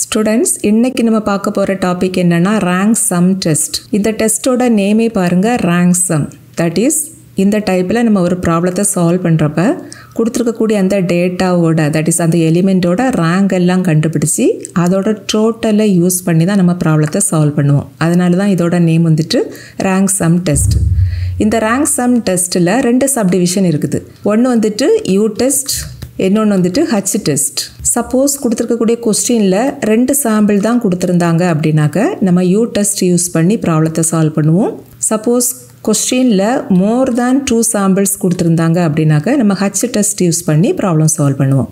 Students இன்னைக்கு நம்ம பார்க்க போகிற டாபிக் என்னன்னா ரேங்க் சம் டெஸ்ட் இந்த டெஸ்ட்டோட நேமே பாருங்க ரேங்க் சம் தட் இஸ் இந்த டைப்பில் நம்ம ஒரு ப்ராப்ளத்தை சால்வ் பண்ணுறப்ப கொடுத்துருக்கக்கூடிய அந்த டேட்டாவோட தட் இஸ் அந்த எலிமெண்ட்டோட ரேங்க் எல்லாம் கண்டுபிடிச்சி அதோட டோட்டலை யூஸ் பண்ணி தான் நம்ம ப்ராப்ளத்தை சால்வ் பண்ணுவோம். அதனால தான் இதோட நேம் வந்துட்டு ரேங்க் சம் டெஸ்ட் இந்த ரேங்க் சம் டெஸ்ட்டில் ரெண்டு சப்டிவிஷன் இருக்குது. ஒன்று வந்துட்டு யூ டெஸ்ட் இன்னொன்று வந்துட்டு ஹச் டெஸ்ட் சப்போஸ் கொடுத்துருக்கக்கூடிய கொஸ்டினில் ரெண்டு சாம்பிள் தான் கொடுத்துருந்தாங்க அப்படின்னாக்க நம்ம யூ டெஸ்ட் யூஸ் பண்ணி ப்ராப்ளத்தை சால்வ் பண்ணுவோம். சப்போஸ் கொஸ்டினில் மோர் தேன் டூ சாம்பிள்ஸ் கொடுத்துருந்தாங்க அப்படின்னாக்க நம்ம ஹச் டெஸ்ட் யூஸ் பண்ணி ப்ராப்ளம் சால்வ் பண்ணுவோம்.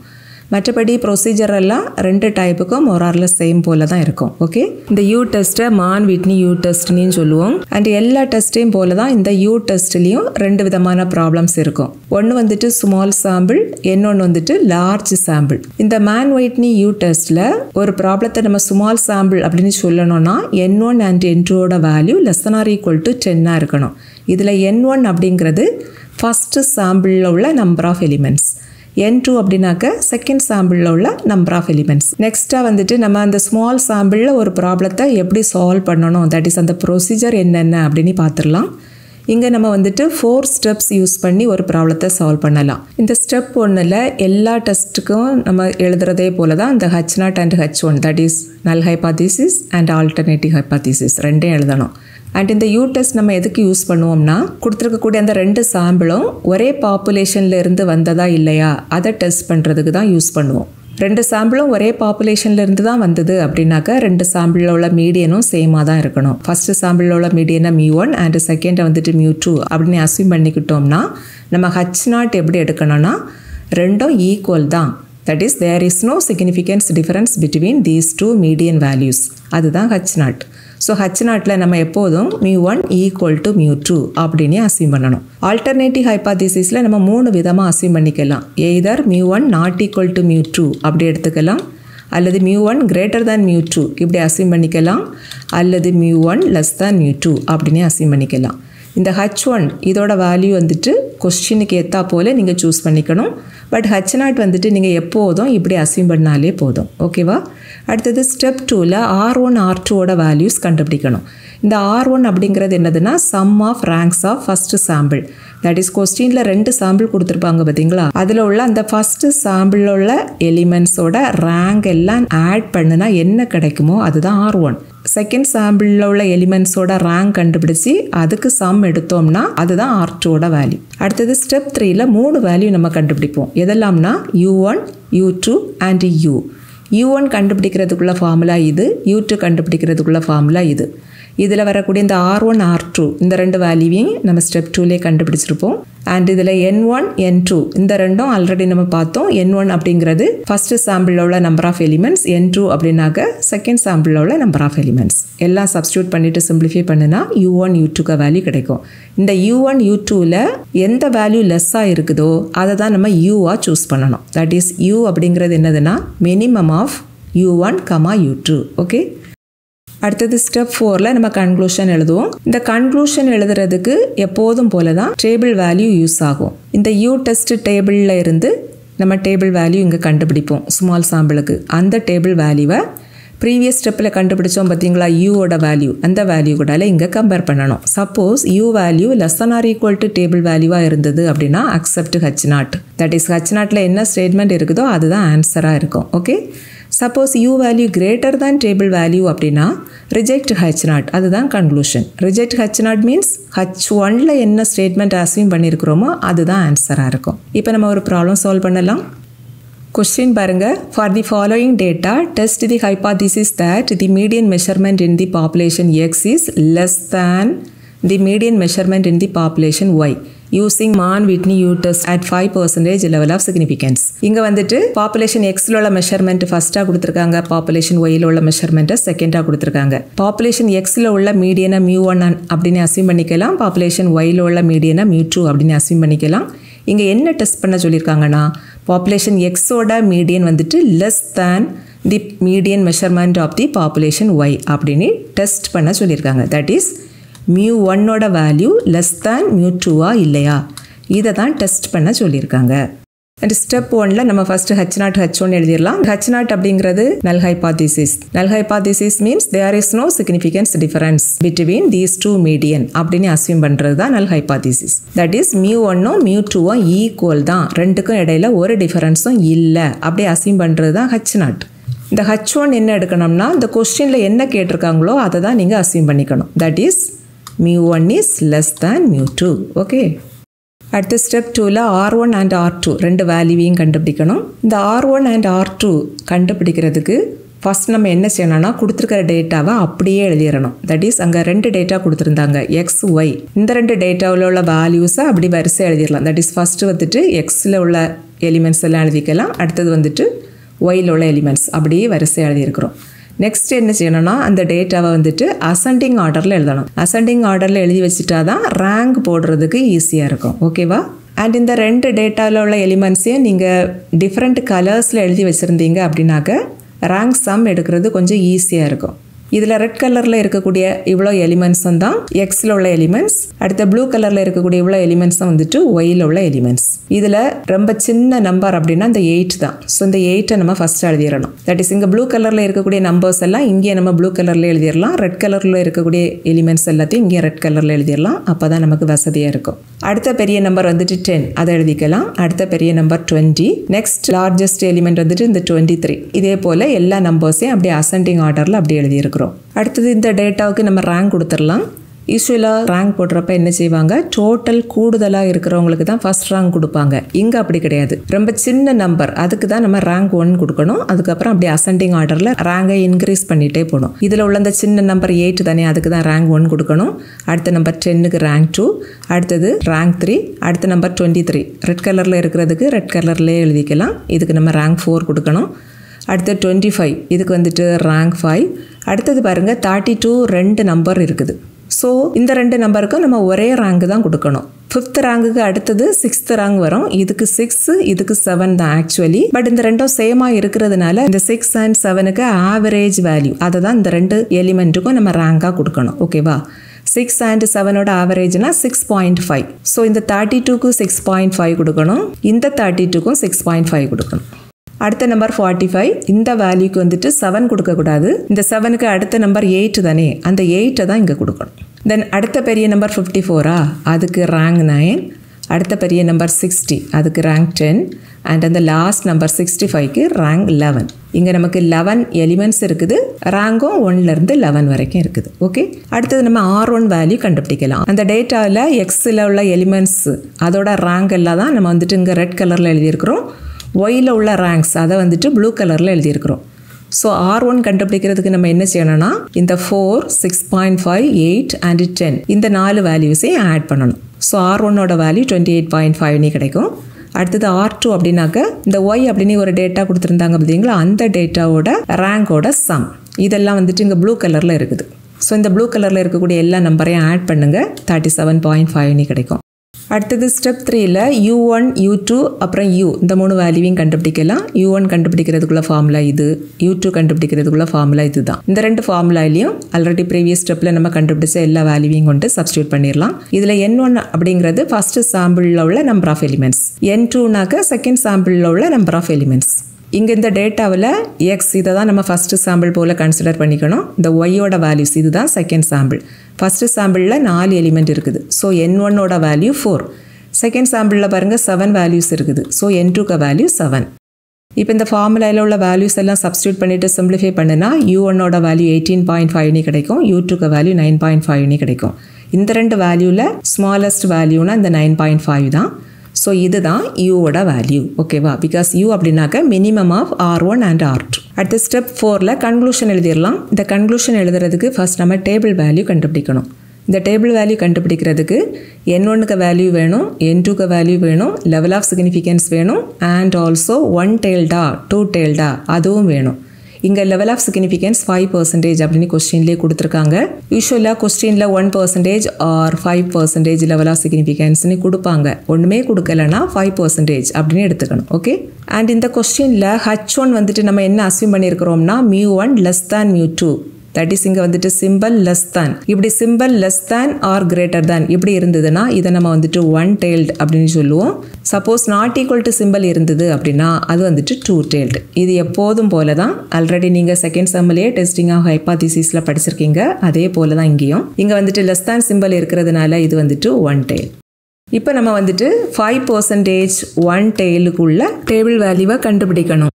மற்றபடி ப்ரொசீஜர் எல்லாம் ரெண்டு டைப்புக்கும் மொராரில் சேம் போல தான் இருக்கும். ஓகே இந்த யூ டெஸ்ட்டை மான் விட்னி யூ டெஸ்ட்னு சொல்லுவோம். அண்ட் எல்லா டெஸ்ட்டையும் போல தான் இந்த யூ டெஸ்ட்லேயும் ரெண்டு விதமான ப்ராப்ளம்ஸ் இருக்கும். ஒன்று வந்துட்டு ஸ்மால் சாம்பிள் இன்னொன்று வந்துட்டு லார்ஜ் சாம்பிள் இந்த மேன் ஒயிட்னி யூ டெஸ்ட்டில் ஒரு ப்ராப்ளத்தை நம்ம ஸ்மால் சாம்பிள் அப்படின்னு சொல்லணும்னா என் ஒன் அண்ட் என் டூவோட value less than or equal to டென்னாக இருக்கணும். இதில் என் ஒன் அப்படிங்கிறது ஃபஸ்ட்டு சாம்பிளில் உள்ள number of elements n two அப்படின்னாக்க செகண்ட் சாம்பிளில் உள்ள நம்பர் ஆஃப் எலிமெண்ட்ஸ் நெக்ஸ்ட்டாக வந்துட்டு நம்ம அந்த ஸ்மால் சாம்பிளில் ஒரு ப்ராப்ளத்தை எப்படி சால்வ் பண்ணணும்? தட் இஸ் அந்த ப்ரொசீஜர் என்னென்ன அப்படின்னு பார்த்துடலாம். இங்கே நம்ம வந்துட்டு ஃபோர் ஸ்டெப்ஸ் யூஸ் பண்ணி ஒரு ப்ராப்ளத்தை சால்வ் பண்ணலாம். இந்த ஸ்டெப் ஒன்றில் எல்லா டெஸ்ட்டுக்கும் நம்ம எழுதுறதே போல தான் இந்த H naught and H one that is null hypothesis and alternative hypothesis ரெண்டையும் எழுதணும். அண்ட் இந்த யூ டெஸ்ட் நம்ம எதுக்கு யூஸ் பண்ணுவோம்னா கொடுத்துருக்கக்கூடிய அந்த ரெண்டு சாம்பிளும் ஒரே பாப்புலேஷனில் இருந்து வந்ததா இல்லையா? அதை டெஸ்ட் பண்ணுறதுக்கு தான் யூஸ் பண்ணுவோம். ரெண்டு சாம்பிளும் ஒரே பாப்புலேஷன்ல இருந்து தான் வந்தது அப்படின்னாக்க ரெண்டு சாம்பிளில் உள்ள மீடியனும் சேமாக தான் இருக்கணும். ஃபர்ஸ்ட் சாம்பிளில் உள்ள மீடியனை மியூ ஒன் அண்ட் செகண்டை வந்துட்டு மியூ டூ அப்படின்னு அசியூம் பண்ணிக்கிட்டோம்னா நம்ம ஹச் நாட் எப்படி எடுக்கணும்னா ரெண்டும் ஈக்குவல் தான். That is there is no significance difference between these two median values அதுதான் ஹச் நாட் ஸோ ஹச் நாட்டில் நம்ம எப்போதும் mu one equal to mu two அப்படின்னு அசியூம் பண்ணணும். ஆல்டர்னேட்டிவ் ஹைப்பாதிசிஸில் நம்ம மூணு விதமாக அசியூம் பண்ணிக்கலாம். Either mu one not equal to mu two அப்படி எடுத்துக்கலாம். அல்லது mu one greater than mu two இப்படி அசியூம் பண்ணிக்கலாம். அல்லது mu one less than mu two அப்படின்னு அசியூம் பண்ணிக்கலாம். இந்த ஹச் ஒன் இதோட வேல்யூ வந்துட்டு கொஸ்டினுக்கு ஏற்றா போல் நீங்கள் சூஸ் பண்ணிக்கணும். பட் ஹச் நாட் வந்துட்டு நீங்கள் எப்போதும் இப்படி அசியூம் பண்ணாலே போதும். ஓகேவா அடுத்தது ஸ்டெப் டூவில் ஆர் ஒன் ஆர் டூவோட வேல்யூஸ் கண்டுபிடிக்கணும். இந்த ஆர் ஒன் அப்படிங்கிறது என்னதுன்னா sum of ranks of first sample that is கொஸ்டினில் ரெண்டு சாம்பிள் கொடுத்துருப்பாங்க பார்த்தீங்களா அதில் உள்ள அந்த ஃபஸ்ட்டு சாம்பிளில் உள்ள எலிமெண்ட்ஸோட ரேங்க் எல்லாம் ஆட் பண்ணுனா என்ன கிடைக்குமோ அதுதான் ஆர் ஒன் செகண்ட் சாம்பிளில் உள்ள எலிமெண்ட்ஸோட ரேங்க் கண்டுபிடிச்சி அதுக்கு சம் எடுத்தோம்னா அதுதான் ஆர் டூவோட வேல்யூ அடுத்தது ஸ்டெப் த்ரீயில் மூணு வேல்யூ நம்ம கண்டுபிடிப்போம். எதெல்லாம்னா U one U two and U U one கண்டுபிடிக்கிறதுக்குள்ள formula இது யூ டூ கண்டுபிடிக்கிறதுக்குள்ள ஃபார்முலா இது. இதில் வரக்கூடிய இந்த ஆர் ஒன் ஆர் டூ இந்த ரெண்டு வேல்யூவையும் நம்ம ஸ்டெப் டூலே கண்டுபிடிச்சிருப்போம். அண்ட் இதில் என் ஒன் என் டூ இந்த ரெண்டும் ஆல்ரெடி நம்ம பார்த்தோம். என் ஒன் அப்படிங்கிறது ஃபர்ஸ்ட் சாம்பிளில் உள்ள number of elements n two அப்படின்னாக்க செகண்ட் சாம்பிளில் உள்ள நம்பர் ஆஃப் எலிமெண்ட்ஸ் எல்லாம் சப்ஸ்டியூட் பண்ணிவிட்டு சிம்பிளிஃபை பண்ணுனா யூ ஒன் யூ டூக்கு வேல்யூ கிடைக்கும். இந்த யூ ஒன் யூ டூவில் எந்த வேல்யூ லெஸ்ஸாக இருக்குதோ அதை தான் நம்ம யூவாக சூஸ் பண்ணணும். தட் இஸ் யூ அப்படிங்கிறது என்னதுன்னா minimum of U one comma U two okay அடுத்தது ஸ்டெப் ஃபோரில் நம்ம கன்க்ளூஷன் எழுதுவோம். இந்த கன்க்ளூஷன் எழுதுறதுக்கு எப்போதும் போல தான் டேபிள் வேல்யூ யூஸ் ஆகும். இந்த யூ டெஸ்ட் டேபிளில் இருந்து நம்ம டேபிள் வேல்யூ இங்கே கண்டுபிடிப்போம் ஸ்மால் சாம்பிளுக்கு அந்த டேபிள் வேல்யூவை ப்ரீவியஸ் ஸ்டெப்பில் கண்டுபிடிச்சோம் பார்த்தீங்களா? யூவோட வேல்யூ அந்த வேல்யூ கூட இங்கே கம்பேர் பண்ணணும். Suppose U value less than or equal to table வேல்யூவாக இருந்தது அப்படின்னா accept H naught that is H நாட்டில் என்ன ஸ்டேட்மெண்ட் இருக்குதோ அதுதான் ஆன்சராக இருக்கும். Okay suppose U value greater than table value அப்படின்னா ரிஜெக்ட் ஹச் நாட் அதுதான் conclusion reject H naught means H ஒன்ல என்ன ஸ்டேட்மெண்ட் அசியூம் பண்ணியிருக்கிறோமோ அதுதான் ஆன்சராக இருக்கும். இப்போ நம்ம ஒரு ப்ராப்ளம் சால்வ் பண்ணலாம். கொஸ்டின் பாருங்க. For the following data test the hypothesis that the median measurement in the population x is less than the median measurement in the population y using Mann Whitney U test at five percentage level of significance இங்கே வந்துட்டு population எக்ஸில் உள்ள measurement ஃபஸ்ட்டாக கொடுத்துருக்காங்க. Population ஒயில் உள்ள மெஷர்மெண்ட்டை செகண்டாக கொடுத்துருக்காங்க. பாப்புலேஷன் எக்ஸில் உள்ள மீடியனை மியூ ஒன் அப்படின்னு அசியூம் பண்ணிக்கலாம். பாப்புலேஷன் ஒயில் உள்ள மீடியனை மியூ டூ அப்படின்னு அசியூம் பண்ணிக்கலாம். இங்கே என்ன டெஸ்ட் பண்ண சொல்லியிருக்காங்கன்னா பாப்புலேஷன் எக்ஸோட மீடியன் வந்துட்டு less than the median measurement of the population y அப்படின்னு டெஸ்ட் பண்ண சொல்லியிருக்காங்க. தட் இஸ் மியூ ஒன்னோட வேல்யூ லெஸ் தேன் மியூ டூவா இல்லையா? இதை தான் டெஸ்ட் பண்ண சொல்லியிருக்காங்க. அண்ட் ஸ்டெப் ஒன்ல நம்ம first H not H one எழுதிடலாம் ஹச் நாட் அப்படிங்கிறது null hypothesis null hypothesis means there is no significance difference between these two median அப்படின்னு அஸ்யூம் பண்ணுறது தான் null hypothesis that is mu ஒன்னும் மியூ டூவும் ஈக்குவல் தான். ரெண்டுக்கும் இடையில ஒரு டிஃபரன்ஸும் இல்லை அப்படி அஸ்யூம் பண்ணுறது தான் ஹச் நாட் இந்த ஹச் ஒன் என்ன எடுக்கணும்னா இந்த கொஸ்டின்ல என்ன கேட்டிருக்காங்களோ அதை தான் நீங்கள் அஸ்யூம் பண்ணிக்கணும். That is mu one is less than mu two okay அடுத்த ஸ்டெப் டூவில் R one and R two ரெண்டு வேல்யூவையும் கண்டுபிடிக்கணும். இந்த R one and R two கண்டுபிடிக்கிறதுக்கு ஃபஸ்ட் நம்ம என்ன செய்யணும்னா கொடுத்துருக்கிற டேட்டாவை அப்படியே எழுதிடணும். தட் இஸ் அங்கே ரெண்டு டேட்டா கொடுத்துருந்தாங்க எக்ஸ் ஒய் இந்த ரெண்டு டேட்டாவில் உள்ள வேல்யூஸை அப்படி வரிசை எழுதிடலாம். தட் இஸ் ஃபஸ்ட்டு வந்துட்டு எக்ஸில் உள்ள எலிமெண்ட்ஸ் எல்லாம் எழுதிக்கலாம். அடுத்தது வந்துட்டு ஒயில் உள்ள எலிமெண்ட்ஸ் அப்படியே வரிசை எழுதியிருக்கிறோம். நெக்ஸ்ட் என்ன செய்யணும்னா அந்த டேட்டாவை வந்துட்டு அசண்டிங் ஆர்டரில் எழுதணும். அசண்டிங் ஆர்டரில் எழுதி வச்சுட்டா தான் ரேங்க் போடுறதுக்கு ஈஸியாக இருக்கும். ஓகேவா அண்ட் இந்த ரெண்டு டேட்டாவில் உள்ள எலிமெண்ட்ஸையும் நீங்கள் டிஃப்ரெண்ட் கலர்ஸில் எழுதி வச்சுருந்தீங்க அப்படின்னாக்க ரேங்க் சம் எடுக்கிறது கொஞ்சம் ஈஸியாக இருக்கும். இதில் ரெட் கலரில் இருக்கக்கூடிய இவ்வளோ எலிமெண்ட்ஸும் தான் எக்ஸில் உள்ள எலிமெண்ட்ஸ் அடுத்த ப்ளூ கலரில் இருக்கக்கூடிய இவ்வளோ எலிமெண்ட்ஸும் வந்துட்டு ஒயில் உள்ள எலிமெண்ட்ஸ் இதில் ரொம்ப சின்ன நம்பர் அப்படின்னா இந்த எயிட் தான். ஸோ இந்த எயிட்டை நம்ம ஃபஸ்ட் எழுதிடணும். தட் இஸ் இங்கே ப்ளூ கலரில் இருக்கக்கூடிய நம்பர்ஸ் எல்லாம் இங்கே நம்ம ப்ளூ கலரில் எழுதிடலாம். ரெட் கலரில் இருக்கக்கூடிய எலிமெண்ட்ஸ் எல்லாத்தையும் இங்கே ரெட் கலரில் எழுதிடலாம். அப்போ தான் நமக்கு வசதியாக இருக்கும். அடுத்த பெரிய நம்பர் வந்துட்டு டென் அதை எழுதிக்கலாம். அடுத்த பெரிய number twenty next largest element வந்துட்டு இந்த டுவெண்ட்டி த்ரீ இதே போல் எல்லா நம்பர்ஸையும் அப்படியே அசண்டிங் ஆர்டரில் அப்படி எழுதியிருக்கிறோம் அடுத்தது இந்த டேட்டாவுக்கு நம்ம ரேங்க் கொடுத்துடலாம். யூஸ்வலாக ரேங்க் போடுறப்ப என்ன செய்வாங்க? டோட்டல் கூடுதலாக இருக்கிறவங்களுக்கு தான் ஃபர்ஸ்ட் ரேங்க் கொடுப்பாங்க. இங்கே அப்படி கிடையாது. ரொம்ப சின்ன நம்பர் அதுக்கு தான் நம்ம ரேங்க் ஒன் கொடுக்கணும். அதுக்கப்புறம் அப்படி அசண்டிங் ஆர்டரில் ரேங்கை இன்க்ரீஸ் பண்ணிகிட்டே போகணும். இதில் உள்ள அந்த சின்ன நம்பர் எயிட் தானே அதுக்கு தான் ரேங்க் ஒன் கொடுக்கணும். அடுத்த நம்பர் டென்னுக்கு ரேங்க் டூ அடுத்தது ரேங்க் த்ரீ அடுத்த நம்பர் டுவெண்ட்டி த்ரீ ரெட் கலரில் இருக்கிறதுக்கு ரெட் கலர்லேயே எழுதிக்கலாம். இதுக்கு நம்ம ரேங்க் ஃபோர் கொடுக்கணும். அடுத்து டுவெண்ட்டி ஃபைவ் இதுக்கு வந்துட்டு ரேங்க் ஃபைவ் அடுத்தது பாருங்கள் தேர்ட்டி டூ ரெண்டு நம்பர் இருக்குது. ஸோ இந்த ரெண்டு நம்பருக்கும் நம்ம ஒரே ரேங்க் தான் கொடுக்கணும். ஃபிஃப்த் ரேங்குக்கு அடுத்தது சிக்ஸ்த் ரேங்க் வரும். இதுக்கு சிக்ஸ் இதுக்கு செவன் தான் ஆக்சுவலி பட் இந்த ரெண்டும் சேமாக இருக்கிறதுனால இந்த சிக்ஸ் அண்ட் செவனுக்கு ஆவரேஜ் வேல்யூ அதை தான் இந்த ரெண்டு எலிமெண்ட்டுக்கும் நம்ம ரேங்காக கொடுக்கணும். ஓகேவா சிக்ஸ் அண்ட் செவனோட ஆவரேஜ்னா சிக்ஸ் பாயிண்ட் ஃபைவ் ஸோ இந்த தேர்ட்டி டூக்கு சிக்ஸ் பாயிண்ட் ஃபைவ் கொடுக்கணும். இந்த தேர்ட்டி டூக்கும் சிக்ஸ் பாயிண்ட் ஃபைவ் கொடுக்கணும். அடுத்த நம்பர் ஃபார்ட்டி ஃபைவ் இந்த வேல்யூக்கு வந்துட்டு செவன் கொடுக்கக்கூடாது. இந்த செவனுக்கு அடுத்த நம்பர் எயிட் தானே. அந்த எயிட்டை தான் இங்கே கொடுக்கணும். தென் அடுத்த பெரிய நம்பர் ஃபிஃப்டி ஃபோரா அதுக்கு ரேங்க் நைன் அடுத்த பெரிய நம்பர் சிக்ஸ்டி அதுக்கு ரேங்க் டென் அண்ட் அந்த லாஸ்ட் நம்பர் சிக்ஸ்டி ஃபைவ்க்கு ரேங்க் லெவன் இங்கே நமக்கு லெவன் எலிமெண்ட்ஸ் இருக்குது. ரேங்கும் ஒன்லேருந்து லெவன் வரைக்கும் இருக்குது. ஓகே அடுத்தது நம்ம ஆர் ஒன் வேல்யூ கண்டுபிடிக்கலாம். அந்த டேட்டாவில் எக்ஸில் உள்ள எலிமெண்ட்ஸ் அதோட ரேங்க் எல்லாம் தான் நம்ம வந்துட்டு இங்கே ரெட் கலரில் எழுதியிருக்கிறோம். ஒயில் உள்ள ரேங்க்ஸ் அதை வந்துட்டு ப்ளூ கலரில் எழுதியிருக்கிறோம். ஸோ ஆர் ஒன் கண்டுபிடிக்கிறதுக்கு நம்ம என்ன செய்யணும்னா இந்த four six point five eight and ten இந்த நாலு வேல்யூஸையும் ஆட் பண்ணணும். ஸோ ஆர் ஒன்னோட வேல்யூ டுவெண்ட்டி எயிட் பாயிண்ட் ஃபைவ்னு கிடைக்கும். அடுத்தது ஆர் டூ அப்படின்னாக்க இந்த ஒய் அப்படின்னு ஒரு டேட்டா கொடுத்துருந்தாங்க பார்த்தீங்களா அந்த டேட்டாவோட ரேங்கோட சம் இதெல்லாம் வந்துட்டு இங்கே ப்ளூ கலரில் இருக்குது. ஸோ இந்த ப்ளூ கலரில் இருக்கக்கூடிய எல்லா நம்பரையும் ஆட் பண்ணுங்கள் தேர்ட்டி செவன் பாயிண்ட் ஃபைவ்னு கிடைக்கும். அடுத்தது ஸ்டெப் த்ரீயில் யூ ஒன் யூ டூ அப்புறம் யூ இந்த மூணு வேல்யூவையும் கண்டுபிடிக்கலாம். யூ ஒன் கண்டுபிடிக்கிறதுக்குள்ள ஃபார்முலா இது யூ டூ கண்டுபிடிக்கிறதுக்குள்ள ஃபார்முலா இது தான் இந்த ரெண்டு ஃபார்முலாலையும் ஆல்ரெடி ப்ரீவியஸ் ஸ்டெப்பில் நம்ம கண்டுபிடிச்ச எல்லா வேல்யூவையும் கொண்டு சப்ஸ்டியூட் பண்ணிடலாம். இதில் என் ஒன் அப்படிங்கிறது ஃபர்ஸ்ட் சாம்பிளில் உள்ள நம்பர் ஆஃப் எலிமெண்ட்ஸ் என் டூனாக்க செகண்ட் சாம்பிளில் உள்ள நம்பர் ஆஃப் எலிமெண்ட்ஸ் இங்கே இந்த டேட்டாவில் எக்ஸ் இதை தான் நம்ம ஃபஸ்ட்டு சாம்பிள் போல் கன்சிடர் பண்ணிக்கணும். இந்த ஒய்யோட வேல்யூஸ் இது தான் செகண்ட் சாம்பிள் ஃபஸ்ட்டு சாம்பிளில் நாலு எலிமெண்ட் இருக்குது. ஸோ என் ஒன்னோட வேல்யூ ஃபோர் செகண்ட் சாம்பிளில் பாருங்கள் செவன் வேல்யூஸ் இருக்குது. ஸோ என் டூக்க வேல்யூ செவன் இப்போ இந்த ஃபார்முலாவில் உள்ள வேல்யூஸ் எல்லாம் சப்ஸ்டியூட் பண்ணிவிட்டு சிம்பிளிஃபை பண்ணுனா யூ ஒன்னோட வேல்யூ எயிட்டீன் பாயிண்ட் ஃபைவ்னு கிடைக்கும். யூ டூக்கு வேல்யூ நைன் பாயிண்ட் ஃபைவ்னி கிடைக்கும். இந்த ரெண்டு வேல்யூவில் ஸ்மாலஸ்ட் வேல்யூனா இந்த நைன் பாயிண்ட் ஃபைவ் தான். ஸோ இதுதான் யூவோட வேல்யூ ஓகேவா பிகாஸ் யூ அப்படின்னாக்க minimum of R one and R two அடுத்த ஸ்டெப் ஃபோரில் கன்க்ளூஷன் எழுதிடலாம். இந்த கன்க்ளூஷன் எழுதுறதுக்கு ஃபர்ஸ்ட் நம்ம டேபிள் வேல்யூ கண்டுபிடிக்கணும். இந்த டேபிள் வேல்யூ கண்டுபிடிக்கிறதுக்கு என் ஒன்றுக்கு வேல்யூ வேணும் என் டூக்கு வேல்யூ வேணும் லெவல் ஆஃப் சிக்னிஃபிகன்ஸ் வேணும் அண்ட் ஆல்சோ ஒன் டெய்ல்டா டூ டெய்ல்டா அதுவும் வேணும். இங்கே level of significance five percentage அப்படின்னு கொஸ்டின்லேயே கொடுத்துருக்காங்க. யூஸ்வலாக கொஸ்டினில் one percentage or five percentage level of சிக்னிஃபிகன்ஸ்னு கொடுப்பாங்க. ஒன்றுமே கொடுக்கலன்னா ஃபைவ் பர்சன்டேஜ் அப்படின்னு எடுத்துக்கணும். ஓகே அண்ட் இந்த கொஸ்டினில் ஹச் ஒன் வந்துட்டு நம்ம என்ன assume பண்ணியிருக்கிறோம்னா mu one less than mu two that is இங்கே வந்துட்டு சிம்பிள் லெஸ் தேன் இப்படி symbol less than or greater than இப்படி இருந்ததுன்னா இதை நம்ம வந்துட்டு ஒன் டெய்ல்டு அப்படின்னு சொல்லுவோம். Suppose not equal to symbol இருந்தது அப்படின்னா அது வந்துட்டு டூ டெய்ல்டு இது எப்போதும் போல தான் ஆல்ரெடி நீங்கள் செகண்ட் செம்மிலேயே டெஸ்டிங் ஆஃப் ஹைப்பாத்திசிஸில் படிச்சிருக்கீங்க. அதே போல தான் இங்கேயும். இங்கே வந்துட்டு லெஸ் தேன் சிம்பிள் இருக்கிறதுனால இது வந்துட்டு ஒன் டெய்ல் இப்போ நம்ம வந்துட்டு ஃபைவ் பர்சன்டேஜ் ஒன் டெய்லுக்குள்ள டேபிள் வேல்யூவை கண்டுபிடிக்கணும்.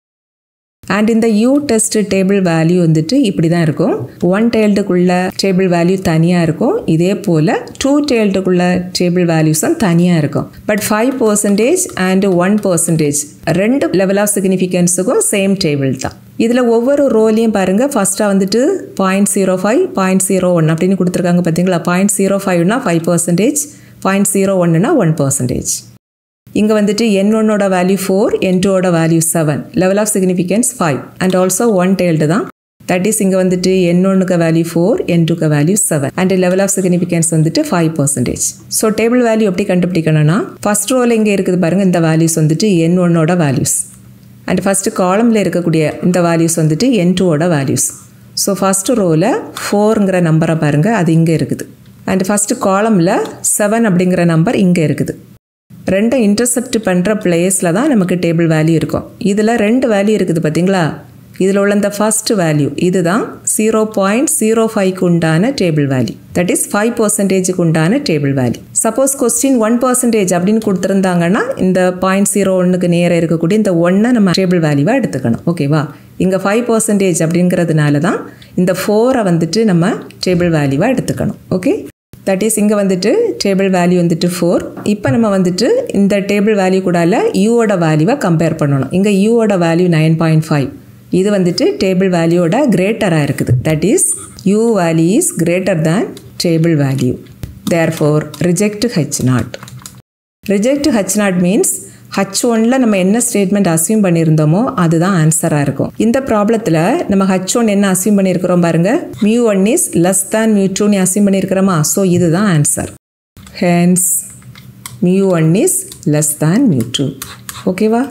அண்ட் இந்த யூ டெஸ்ட் டேபிள் வேல்யூ வந்துட்டு இப்படி தான் இருக்கும் ஒன் டெய்ல்டுக்குள்ள டேபிள் வேல்யூ தனியாக இருக்கும். இதே போல் டூ டெய்ல்டுக்குள்ள டேபிள் வேல்யூஸும் தனியாக இருக்கும். But five percentage and one percentage ரெண்டு லெவல் ஆஃப் சிக்னிஃபிகன்ஸுக்கும் சேம் டேபிள் தான். இதில் ஒவ்வொரு ரோலையும் பாருங்கள் ஃபஸ்ட்டாக வந்துட்டு point zero five point zero one அப்படின்னு கொடுத்துருக்காங்க பார்த்தீங்களா பாயிண்ட் ஜீரோ ஃபைவ்னா ஃபைவ் பர்சன்டேஜ் பாயிண்ட் ஜீரோ ஒன்னுனா ஒன் பர்சன்டேஜ் இங்கே வந்துட்டு என் ஒன்னோட வேல்யூ ஃபோர் என் டூவோட value seven level of significance five and also one tailed தான். தட் இஸ் இங்கே வந்துட்டு என் ஒன்றுக்கு வேல்யூ ஃபோர் என் டூக்கு value seven and level of significance வந்துட்டு five percentage so table value எப்படி கண்டுபிடிக்கணும்னா ஃபர்ஸ்ட் ரோல் இங்கே இருக்குது பாருங்கள் இந்த வேல்யூஸ் வந்துட்டு என் ஒன்னோட வேல்யூஸ் அண்ட் ஃபஸ்ட்டு காலமில் இருக்கக்கூடிய இந்த வேல்யூஸ் வந்துட்டு என் டூவோட வேல்யூஸ் ஸோ ஃபஸ்ட்டு ரோவில் ஃபோருங்கிற நம்பரை பாருங்கள் அது இங்கே இருக்குது. அண்ட் ஃபஸ்ட்டு காலமில் செவன் அப்படிங்கிற நம்பர் இங்கே இருக்குது. ரெண்டை இன்டர்செப்ட் பண்ணுற பிளேஸில் தான் நமக்கு டேபிள் வேல்யூ இருக்கும். இதில் ரெண்டு வேல்யூ இருக்குது பார்த்தீங்களா இதில் உள்ள இந்த ஃபர்ஸ்ட் வேல்யூ இதுதான் ஜீரோ பாயிண்ட் ஜீரோ ஃபைவ்க்கு உண்டான table value that is five பர்சன்டேஜுக்கு உண்டான table value suppose question one percentage அப்படின்னு கொடுத்துருந்தாங்கன்னா இந்த பாயிண்ட் ஜீரோ ஒன்றுக்கு நேராக இருக்கக்கூடிய இந்த ஒன்றை நம்ம டேபிள் வேல்யூவாக எடுத்துக்கணும். ஓகேவா இங்கே ஃபைவ் பர்சன்டேஜ் அப்படிங்கிறதுனால தான் இந்த ஃபோரை வந்துட்டு நம்ம டேபிள் வேல்யூவாக எடுத்துக்கணும். ஓகே தட் இஸ் இங்கே வந்துட்டு டேபிள் வேல்யூ வந்துட்டு ஃபோர் இப்போ நம்ம வந்துட்டு இந்த டேபிள் வேல்யூ கூடால யூவோட வேல்யூவை கம்பேர் பண்ணணும். இங்கே யூவோட வேல்யூ நைன் பாயிண்ட் ஃபைவ் இது வந்துட்டு டேபிள் வேல்யூவோட கிரேட்டராக இருக்குது. That is U value is greater than table value therefore reject H naught reject H naught means H ஒன்ல நம்ம என்ன ஸ்டேட்மெண்ட் அசியூம் பண்ணியிருந்தோமோ அதுதான் ஆன்சராக இருக்கும். இந்த ப்ராப்ளத்தில் நம்ம ஹச் ஒன் என்ன அசியூம் பண்ணியிருக்கிறோம் பாருங்க. Mu one is less than mu டூன்னு அசியூம் பண்ணியிருக்கிறோமா? ஸோ இதுதான் answer hence mu one is less than mu two ஓகேவா